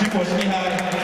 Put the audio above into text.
Mihály,